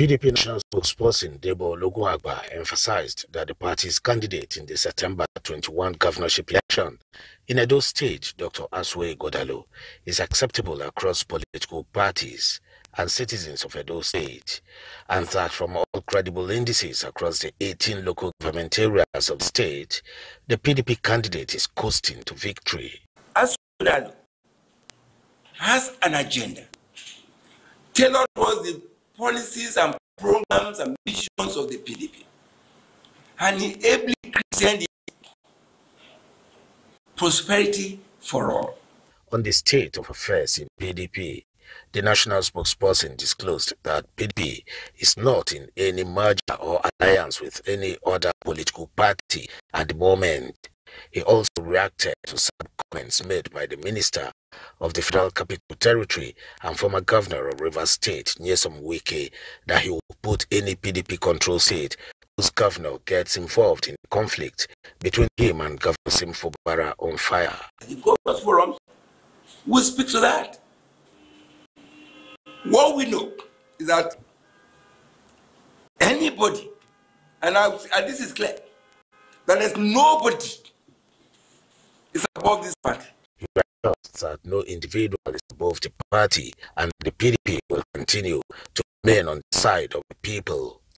PDP national spokesperson Debo Ologunagba emphasized that the party's candidate in the September 21 governorship election in Edo State, Dr. Asue Ighodalo, is acceptable across political parties and citizens of Edo State, and that from all credible indices across the 18 local government areas of the state, the PDP candidate is coasting to victory. Asue Ighodalo has an agenda tailored towards the policies and programs and missions of the PDP. And he ably prosperity for all. On the state of affairs in PDP, the national spokesperson disclosed that PDP is not in any merger or alliance with any other political party at the moment. He also reacted to some comments made by the Minister of the Federal Capital Territory and former Governor of Rivers State, Nyesom Wike, that he will put any PDP control seat whose governor gets involved in conflict between him and Governor Sim Fubara on fire. The Governors Forum will speak to that. What we know is that anybody, and, I, and this is clear, that there's nobody above this party. That no individual is above the party and the PDP will continue to remain on the side of the people.